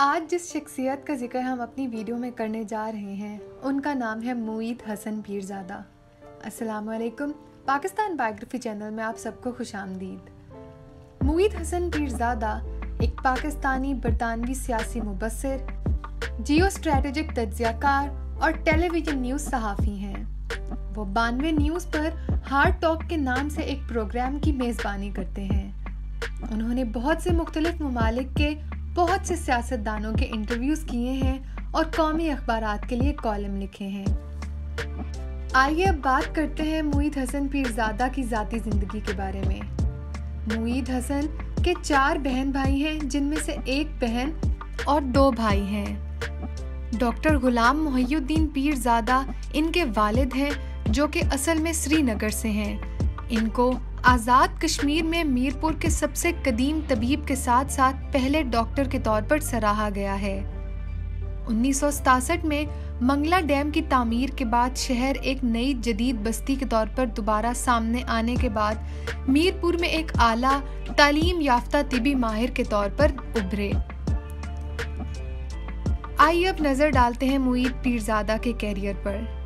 आज जिस शख्सियत का ज़िक्र हम अपनी वीडियो में करने जा रहे हैं, उनका नाम है मुईद हसन पीरजादा। वालेकुम पाकिस्तान बायोग्राफी चैनल में आप सबको खुश आमदीद। मुईद हसन पीरजादा एक पाकिस्तानी बरतानवी सियासी मुबसर जियो स्ट्रेटेजिक तजियाकार और टेलीविज़न न्यूज़ सहाफ़ी हैं। वो बानवे न्यूज़ पर हार्ड टॉक के नाम से एक प्रोग्राम की मेज़बानी करते हैं। उन्होंने बहुत से मुख्तलिफ़ ममालिक के बहुत से सियासतदानों के इंटरव्यूज़ किए हैं और कौमी अखबार के लिए कॉलम लिखे हैं। आइए अब बात करते हैं मुईद हसन पीरजादा की ज़ाती ज़िंदगी के बारे में। मुईद हसन के चार बहन भाई हैं, जिनमें से एक बहन और दो भाई हैं। डॉक्टर गुलाम मोहुद्दीन पीरजादा इनके वालिद हैं, जो कि असल में श्रीनगर से हैं। इनको आज़ाद कश्मीर में मीरपुर के सबसे कदीम तबीब के साथ साथ पहले डॉक्टर के तौर पर सराहा गया है। उन्नीस में मंगला डैम की तामीर के बाद शहर एक नई जदीद बस्ती के तौर पर दोबारा सामने आने के बाद मीरपुर में एक आला तालीम याफ्ता तिबी माहिर के तौर पर उभरे। आइए अब नज़र डालते हैं मुईद पीरजादा के कैरियर पर।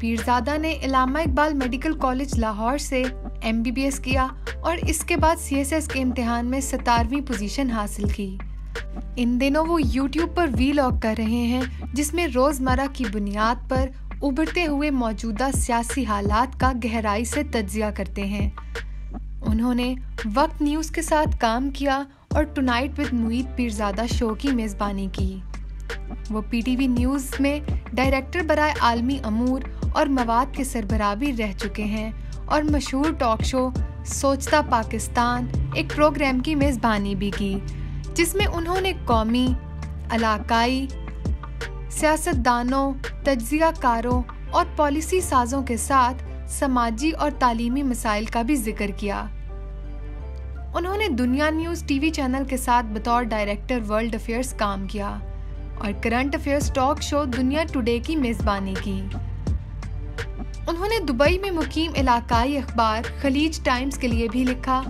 पीरजादा ने इलामा इकबाल मेडिकल कॉलेज लाहौर से एमबीबीएस किया और इसके बाद सीएसएस के इम्तिहान में सतारवीं पोजीशन हासिल की। इन दिनों वो यूट्यूब पर वी लॉग कर रहे हैं, जिसमें रोज़मर्रा की बुनियाद पर उभरते हुए मौजूदा सियासी हालात का गहराई से तजिया करते हैं। उन्होंने वक्त न्यूज़ के साथ काम किया और tonight with Moeed Pirzada show की मेज़बानी की। वो पीटीवी न्यूज़ में डायरेक्टर बराए आलमी अमूर और मवाद के सरबराह भी रह चुके हैं। और मशहूर टॉक शो सोचता पाकिस्तान एक प्रोग्राम की मेज़बानी भी की, जिसमें उन्होंने कौमी, इलाकाई, सियासतदानों तजिया कारों और पॉलिसी साजों के साथ समाजी और तालीमी मसाइल का भी ज़िक्र किया। उन्होंने दुनिया न्यूज़ टीवी चैनल के साथ बतौर डायरेक्टर वर्ल्ड अफेयर्स काम किया और current affairs talk show Dunya today की मेज़बानी की। उन्होंने दुबई में मुकीम इलाकाई अखबार खलीज टाइम्स के लिए भी लिखा।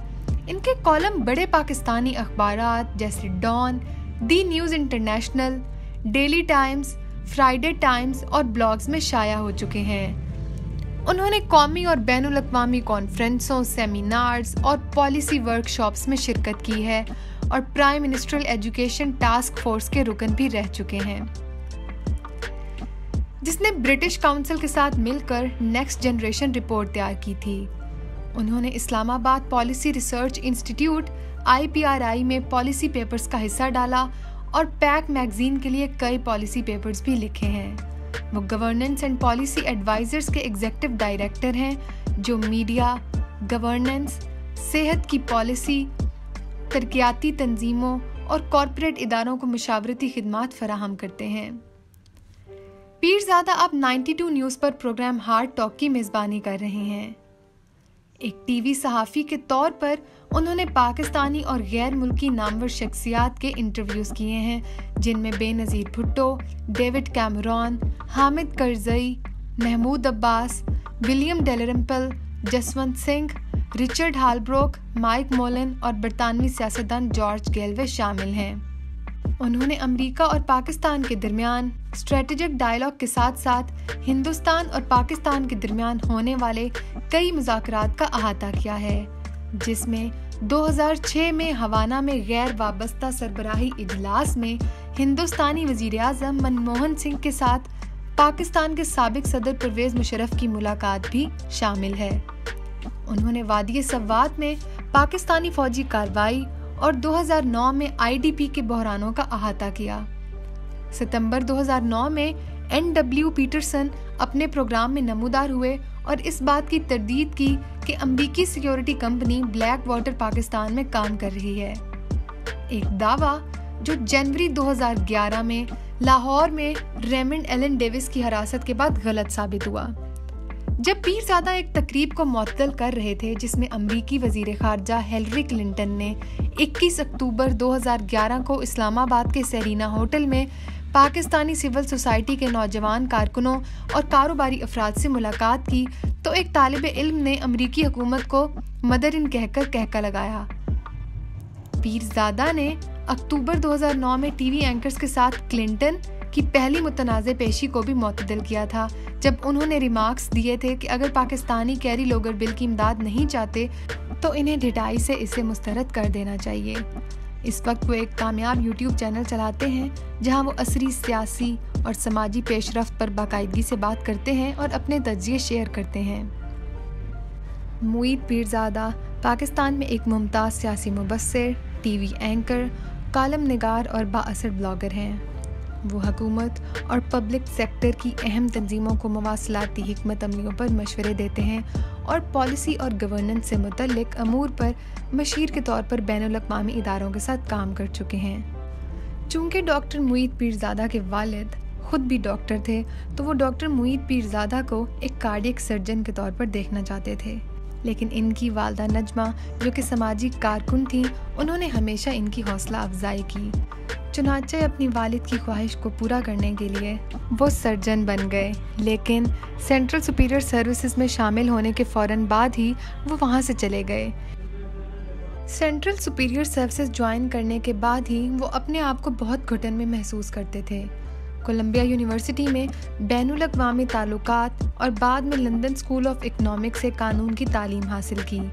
इनके कॉलम बड़े पाकिस्तानी अखबार जैसे Dawn, the News International, Daily Times, Friday Times और ब्लॉग्स में शाया हो चुके हैं। उन्होंने कौमी और बैन अवी कॉन्फ्रेंसों, सेमिनार्स और पॉलिसी वर्कशॉप्स में शिरकत की है और prime ministerial education task force के रुकन भी रह चुके हैं। जिसने ब्रिटिश काउंसिल के साथ मिलकर नेक्स्ट जनरेशन रिपोर्ट तैयार की थी। उन्होंने Islamabad Policy Research Institute, IPRI में पॉलिसी पेपर्स का हिस्सा डाला और पैक मैगजीन के लिए कई पॉलिसी पेपर्स भी लिखे हैं। वो गवर्नेंस एंड पॉलिसी एडवाइजर्स के एग्जेक्टिव डायरेक्टर हैं, जो मीडिया, गवर्नेंस, सेहत की पॉलिसी, तरक्याती तंजीमों और कॉरपोरेट इदारों को मशावरती खदमात फराहम करते हैं। पीरजादा अब 92 न्यूज़ पर प्रोग्राम हार्ड टॉक की मेज़बानी कर रहे हैं। एक टीवी सहाफ़ी के तौर पर उन्होंने पाकिस्तानी और गैर मुल्की नामवर शख्सियात के इंटरव्यूज़ किए हैं, जिनमें Benazir Bhutto, David Cameron, Hamid Karzai, Mahmoud Abbas, William Dalrymple, Jaswant Singh, Richard Holbrooke, Mike Mullen और बरतानवी सियासतदान जॉर्ज गेलवे शामिल हैं। उन्होंने अमेरिका और पाकिस्तान के दरमियान स्ट्रेटेजिक डायलॉग के साथ साथ हिंदुस्तान और पाकिस्तान के दरमियान होने वाले कई मुजाकरात का अहाता किया है, जिसमें 2006 में हवाना में गैर वाबस्ता सरबराही इजलास में हिंदुस्तानी वज़ीर अजम मनमोहन सिंह के साथ पाकिस्तान के सबक सदर परवेज मुशरफ की मुलाकात भी शामिल है। उन्होंने वादी सवात में पाकिस्तानी फौजी कार्रवाई और 2009 में आईडीपी के बहरानों का अहाता किया। सितंबर 2009 में एन डब्ल्यू पीटरसन अपने प्रोग्राम में नमूदार हुए और इस बात की तरदीद की कि अमरीकी security company Blackwater Pakistan में काम कर रही है। एक दावा जो जनवरी 2011 में लाहौर में रेमंड एलन डेविस की हिरासत के बाद गलत साबित हुआ। जब पीरजादा एक तकरीब को मअतल कर रहे थे, जिसमें अमरीकी वज़ीर खारजा हेलरी क्लिंटन ने 21 अक्टूबर 2011 को इस्लामाबाद के सेरीना होटल में पाकिस्तानी सिविल सोसाइटी के नौजवान कारकुनों और कारोबारी अफराद से मुलाकात की तो एक तालब इल्म ने अमरीकी हुकूमत को मदर इन कहकर कहका लगाया। पीरजादा ने अक्टूबर 2009 में टीवी एंकर्स के साथ क्लिंटन की पहली मुतनाज़ पेशी को भी मतदल किया था। जब उन्होंने रिमार्क्स दिए थे कि अगर पाकिस्तानी कैरी लोगर बिल की इमदाद नहीं चाहते तो इन्हें ढिटाई से इसे मुस्तरद कर देना चाहिए। इस वक्त वो एक कामयाब यूट्यूब चैनल चलाते हैं, जहाँ वो असरी सियासी और समाजी पेशरफ पर बाकायदगी से बात करते हैं और अपने तजिए शेयर करते हैं। मुईद पीरजादा, पाकिस्तान में एक मुमताज़ सियासी मुबसर टीवी एंकर, कालम नगार और बासर ब्लॉगर हैं। वो हकूमत और पब्लिक सेक्टर की अहम तंजीमों को मवासलाती हमत अमलियों पर मशवरे देते हैं और पॉलिसी और गवर्नेंस से मुतलक अमूर पर मशीर के तौर पर बैन अवी इदारों के साथ काम कर चुके हैं। चूँकि डॉक्टर मुईद पीरजादा के वालिद खुद भी डॉक्टर थे तो वो डॉक्टर मुईद पीरजादा को एक कार्डियक सर्जन के तौर पर देखना चाहते थे। लेकिन इनकी वालदा नजमा, जो कि समाजी कारकुन थी, उन्होंने हमेशा इनकी हौसला अफजाई की। चुनाचे अपनी वालिद की ख्वाहिश को पूरा करने के लिए वो सर्जन बन गए। लेकिन सेंट्रल सुपीरियर सर्विसेज़ में शामिल होने के फ़ौर बाद ही वो वहाँ से चले गए। सेंट्रल सुपीरियर सर्विसेज़ ज्वाइन करने के बाद ही वो अपने आप को बहुत घुटन में महसूस करते थे। कोलंबिया यूनिवर्सिटी में बैन अवी ताल्लुक और बाद में लंदन स्कूल ऑफ़ इकनॉमिक्स से कानून की तालीम हासिल की।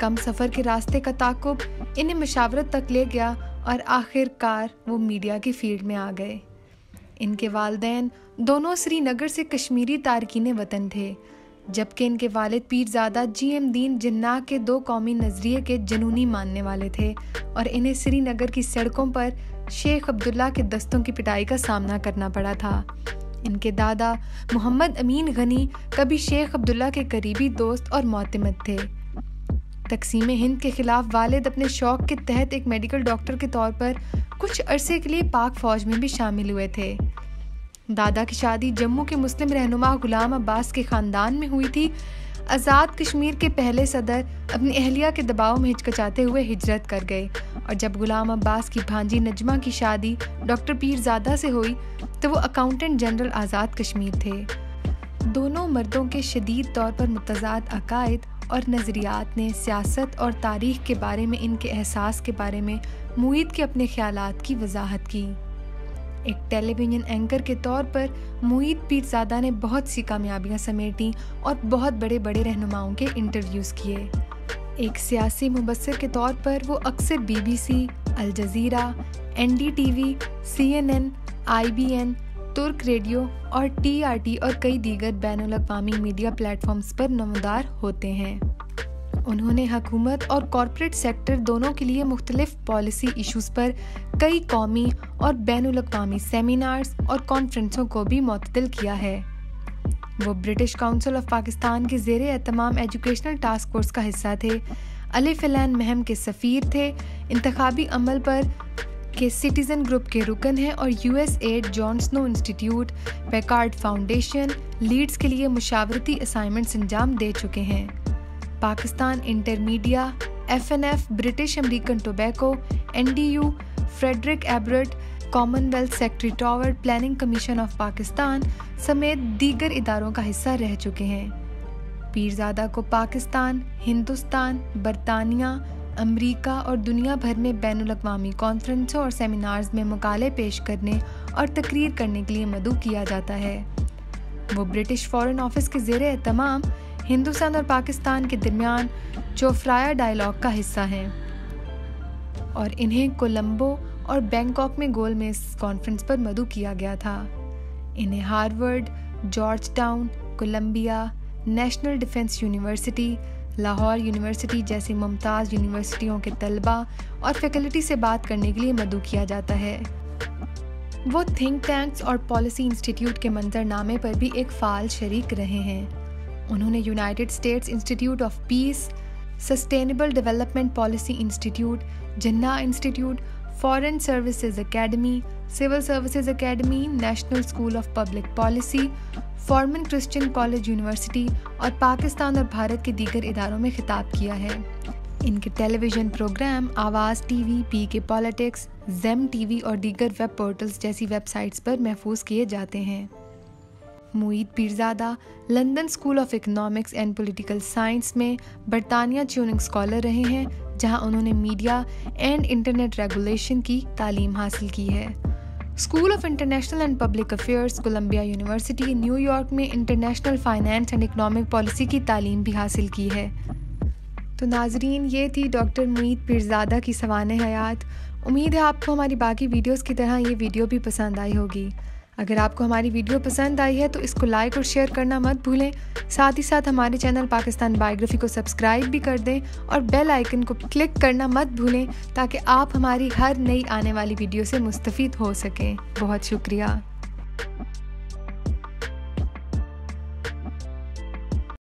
कम सफ़र के रास्ते का ताकुब इन्हें मशावरत तक ले गया और आखिरकार वो मीडिया की फ़ील्ड में आ गए। इनके वालदेन दोनों श्रीनगर से कश्मीरी तारकिन वतन थे, जबकि इनके वालिद पीरजादा जी एम दीन जिन्ना के दो कौमी नज़रिए के जनूनी मानने वाले थे और इन्हें श्रीनगर की सड़कों पर शेख अब्दुल्ला के दस्तों की पिटाई का सामना करना पड़ा था। इनके दादा मोहम्मद अमीन गनी कभी शेख अब्दुल्ला के करीबी दोस्त और मोतमद थे। तकसीम हिंद के खिलाफ वालिद अपने शौक के तहत एक मेडिकल डॉक्टर के तौर पर कुछ अरसे के लिए पाक फौज में भी शामिल हुए थे। दादा की शादी जम्मू के मुस्लिम रहनुमा गुलाम अब्बास के ख़ानदान में हुई थी। आज़ाद कश्मीर के पहले सदर अपनी अहलिया के दबाव में हिचकचाते हुए हिजरत कर गए और जब गुलाम अब्बास की भांजी नजमा की शादी डॉक्टर पीरजादा से हुई तो वो अकाउंटेंट जनरल आज़ाद कश्मीर थे। दोनों मर्दों के शदीद तौर पर मुतजाद अकायद और नज़रियात ने सियासत और तारीख के बारे में इनके एहसास के बारे में मुईद के अपने ख्याल की वजाहत की। एक टेलीविज़न एंकर के तौर पर मुईद पीरजादा ने बहुत सी कामयाबियाँ समेटी और बहुत बड़े बड़े रहनुमाओं के इंटरव्यूज़ किए। एक सियासी मुबसर के तौर पर वो अक्सर BBC, Al Jazeera N D T V C N N I B N Turk radio और टीआरटी और कई दीगर बैन अवी मीडिया प्लेटफॉर्म्स पर नमदार होते हैं। उन्होंने हकूमत और कॉरपोरेट सेक्टर दोनों के लिए मुख्तलिफ़ पॉलिसी इश्यूज़ पर कई कौमी और बैन अवी सेमिनार्स और कॉन्फ्रेंसों को भी मतदल किया है। वो ब्रिटिश काउंसिल ऑफ़ पाकिस्तान के जेर एहतमाम एजुकेशनल टास्क फोर्स का हिस्सा थे। अली फिलैन महम के सफ़ीर थे। इंतबी अमल पर के सिटीजन ग्रुप के रुकन हैं और US aid John Snow Institute Packard Foundation Leads के लिए मुशावरती असाइनमेंट्स अंजाम दे चुके हैं। Pakistan InterMedia F N F British American Tobacco N D U Friedrich Ebert Commonwealth secretary tower planning commission of Pakistan समेत दीगर इदारों का हिस्सा रह चुके हैं। पीरजादा को पाकिस्तान, हिंदुस्तान, बरतानिया अमेरिका और दुनिया भर में बैन अवी कॉन्फ्रेंसों और सेमिनार्स में मुकाले पेश करने और तकरीर करने के लिए मदू किया जाता है। वो ब्रिटिश फॉरेन ऑफ़िस के जेर तमाम हिंदुस्तान और पाकिस्तान के दरमियान चोफ्राया डायलॉग का हिस्सा हैं। और इन्हें कोलंबो और बैंकॉक में गोल में इस कॉन्फ्रेंस पर मदू किया गया था। इन्हें Harvard Georgetown Columbia, National Defence University Lahore university जैसी मुमताज़ यूनिवर्सिटियों के तलबा और फैकल्टी से बात करने के लिए मदू किया जाता है। वो थिंक टैंक्स और पॉलिसी इंस्टीट्यूट के मंजरनामे पर भी एक फ़ाल शरीक रहे हैं। उन्होंने United States Institute of Peace Sustainable Development Policy Institute Jinnah Institute Foreign Services Academy Civil Services Academy National School of Public Policy Forman Christian College University और पाकिस्तान और भारत के दीगर इदारों में खिताब किया है। इनके television programme Awaz TV P K politics gem TV और दीगर वेब पोर्टल्स जैसी वेबसाइट्स पर महफूज किए जाते हैं। Moeed Pirzada London School of Economics and Political Science में बरतानिया ट्यूनिंग स्कॉलर रहे हैं, जहाँ उन्होंने मीडिया एंड इंटरनेट रेगुलेशन की तालीम हासिल की है। School of International and Public Affairs Columbia University New York में international finance and economic policy की तालीम भी हासिल की है। तो नाजरीन, ये थी डॉक्टर मुईद पीरजादा की सवान हयात उम्मीद है आपको हमारी बाकी वीडियोस की तरह ये वीडियो भी पसंद आई होगी। अगर आपको हमारी वीडियो पसंद आई है तो इसको लाइक और शेयर करना मत भूलें। साथ ही साथ हमारे चैनल पाकिस्तान बायोग्राफी को सब्सक्राइब भी कर दें और बेल आइकन को क्लिक करना मत भूलें ताकि आप हमारी हर नई आने वाली वीडियो से मुस्तफ़ हो सकें। बहुत शुक्रिया।